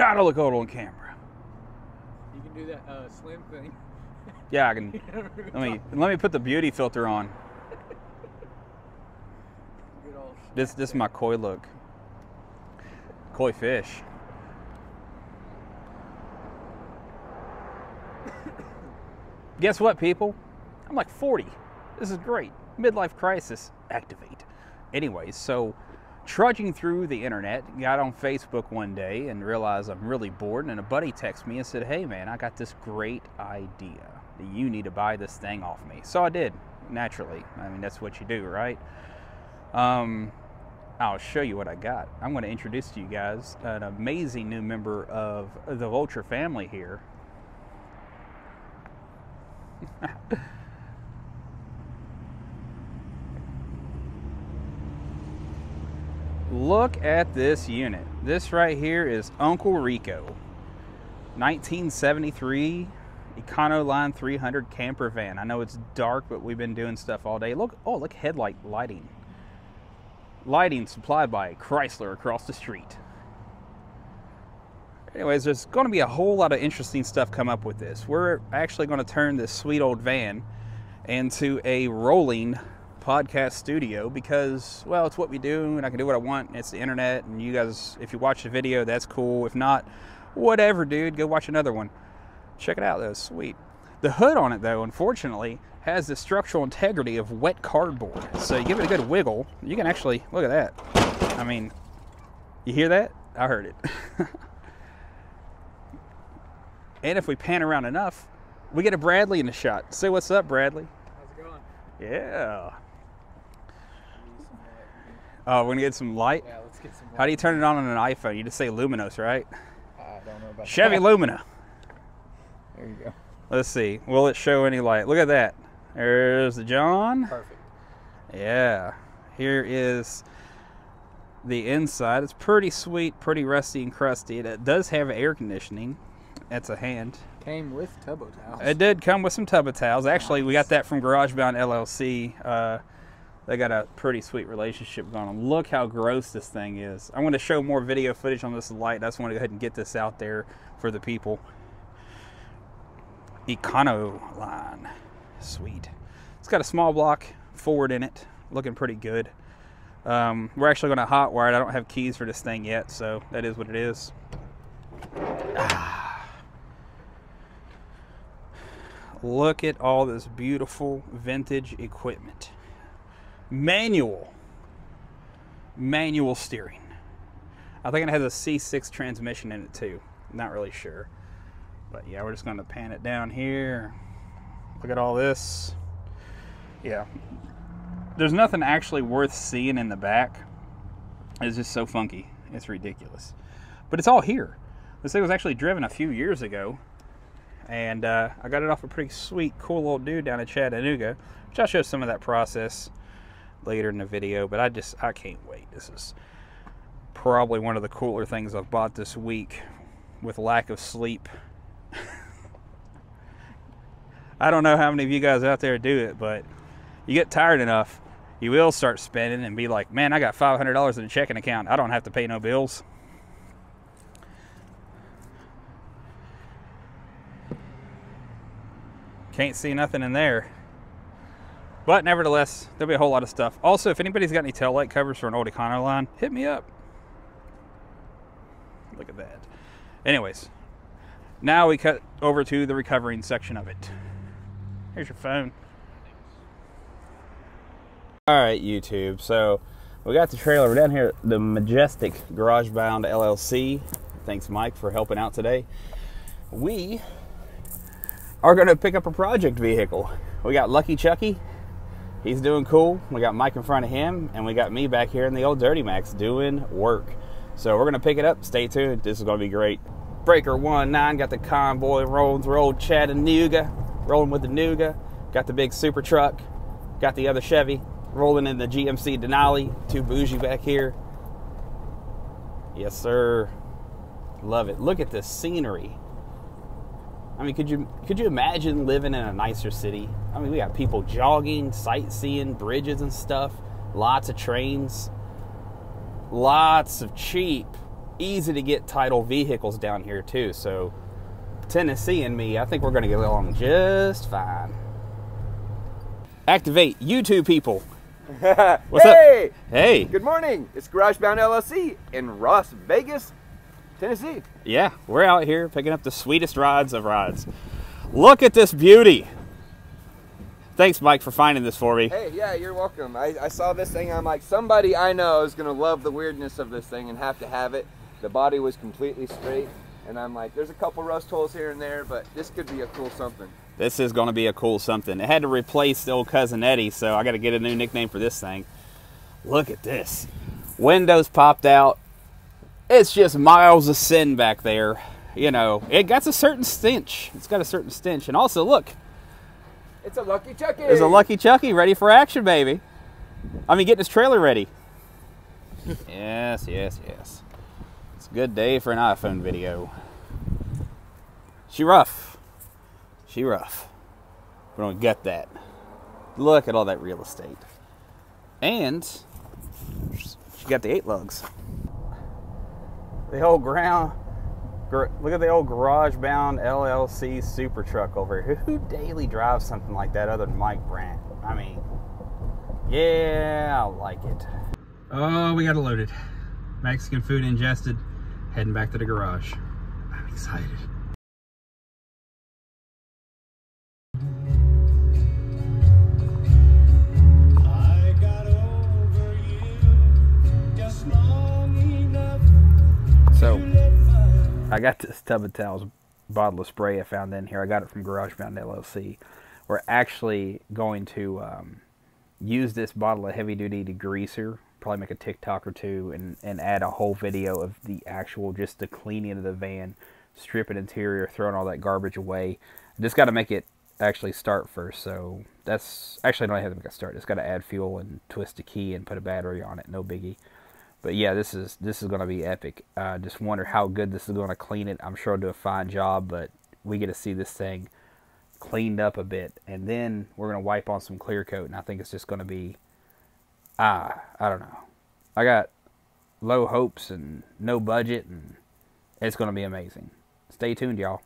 gotta look old on camera. You can do that uh, slim thing. Yeah, I can. Let me let me put the beauty filter on. This this is my koi look. Koi fish. Guess what, people? I'm like 40. This is great. Midlife crisis. Activate. Anyways, so trudging through the internet, got on Facebook one day and realized I'm really bored. And a buddy texted me and said, Hey, man, I got this great idea. You need to buy this thing off me. So I did, naturally. I mean, that's what you do, right? Um, I'll show you what I got. I'm going to introduce to you guys an amazing new member of the Vulture family here. Look at this unit. This right here is Uncle Rico. 1973 Econoline 300 camper van. I know it's dark, but we've been doing stuff all day. Look, oh, look, headlight lighting. Lighting supplied by Chrysler across the street. Anyways, there's going to be a whole lot of interesting stuff come up with this. We're actually going to turn this sweet old van into a rolling podcast studio because, well, it's what we do and I can do what I want. It's the internet, and you guys, if you watch the video, that's cool. If not, whatever, dude, go watch another one. Check it out, though, sweet. The hood on it, though, unfortunately, has the structural integrity of wet cardboard. So you give it a good wiggle, you can actually, look at that. I mean, you hear that? I heard it. and if we pan around enough, we get a Bradley in the shot. Say what's up, Bradley. How's it going? Yeah. Light. Oh, we're gonna get some light. Yeah, let's get some. How do you turn it on on an iPhone? You just say Luminos, right? I don't know about Chevy that. Lumina. There you go. Let's see. Will it show any light? Look at that. There's the John. Perfect. Yeah. Here is the inside. It's pretty sweet, pretty rusty and crusty. It does have air conditioning. That's a hand. Came with Tub O' Towels. It did come with some tub of towels. Actually, we got that from GarageBound LLC. Uh, they got a pretty sweet relationship going on. Look how gross this thing is. I'm going to show more video footage on this light. I just want to go ahead and get this out there for the people. Econoline. Sweet. It's got a small block Ford in it. Looking pretty good. Um, we're actually going to hotwire it. I don't have keys for this thing yet, so that is what it is. Look at all this beautiful vintage equipment. Manual. Manual steering. I think it has a C6 transmission in it too. Not really sure. But yeah, we're just going to pan it down here. Look at all this. Yeah. There's nothing actually worth seeing in the back. It's just so funky. It's ridiculous. But it's all here. This thing was actually driven a few years ago and uh, I got it off a pretty sweet, cool old dude down in Chattanooga, which I'll show some of that process later in the video. But I just I can't wait. This is probably one of the cooler things I've bought this week, with lack of sleep. I don't know how many of you guys out there do it, but you get tired enough, you will start spending and be like, "Man, I got five hundred dollars in a checking account. I don't have to pay no bills." Can't see nothing in there. But nevertheless, there'll be a whole lot of stuff. Also, if anybody's got any tail light covers for an old Econoline, hit me up. Look at that. Anyways, now we cut over to the recovering section of it. Here's your phone. All right, YouTube. So we got the trailer. We're down here at the Majestic Garage Bound LLC. Thanks, Mike, for helping out today. We are going to pick up a project vehicle. We got Lucky Chucky. He's doing cool. We got Mike in front of him, and we got me back here in the old Dirty Max doing work. So we're to pick it up. Stay tuned. This is to be great. Breaker 1 9 got the convoy rolling through old Chattanooga, rolling with the Nooga. Got the big super truck. Got the other Chevy rolling in the GMC Denali. Too bougie back here. Yes, sir. Love it. Look at this scenery. I mean, could you could you imagine living in a nicer city? I mean, we got people jogging, sightseeing, bridges and stuff, lots of trains, lots of cheap easy to get title vehicles down here too. So Tennessee and me, I think we're going to get along just fine. Activate YouTube people. What's up? hey! Hey. Good morning. It's GarageBound LLC in Las Vegas, Tennessee. Yeah, we're out here picking up the sweetest rides of rides. Look at this beauty. Thanks, Mike, for finding this for me. Hey, yeah, you're welcome. I, I saw this thing. I'm like, somebody I know is gonna love the weirdness of this thing and have to have it. The body was completely straight, and I'm like, there's a couple rust holes here and there, but this could be a cool something. This is going to be a cool something. It had to replace the old cousin Eddie, so I got to get a new nickname for this thing. Look at this. Windows popped out. It's just miles of sin back there. You know, it got a certain stench. It's got a certain stench. And also, look, It's a Lucky Chucky. there's a Lucky Chucky ready for action, baby. I mean, getting his trailer ready. yes, yes, yes. It's a good day for an iPhone video. She rough. She rough. We don't get that. Look at all that real estate. And she got the eight lugs. The old ground. Look at the old garage bound LLC super truck over here. Who daily drives something like that other than Mike Brandt? I mean, yeah, I like it. Oh, we got it loaded. Mexican food ingested. Heading back to the garage. I'm excited. I got this Tub O' Towels bottle of spray I found in here. I got it from GarageBound LLC. We're actually going to um, use this bottle of heavy duty degreaser, probably make a TikTok or two, and, and add a whole video of the actual, just the cleaning of the van, stripping interior, throwing all that garbage away. I just got to make it actually start first. So that's actually I don't have to make it start. Just got to add fuel and twist a key and put a battery on it. No biggie. But yeah, this is this is going to be epic. Uh, just wonder how good this is going to clean it. I'm sure I'll do a fine job, but we get to see this thing cleaned up a bit, and then we're going to wipe on some clear coat, and I think it's just going to be ah, I don't know. I got low hopes and no budget, and it's going to be amazing. Stay tuned, y'all.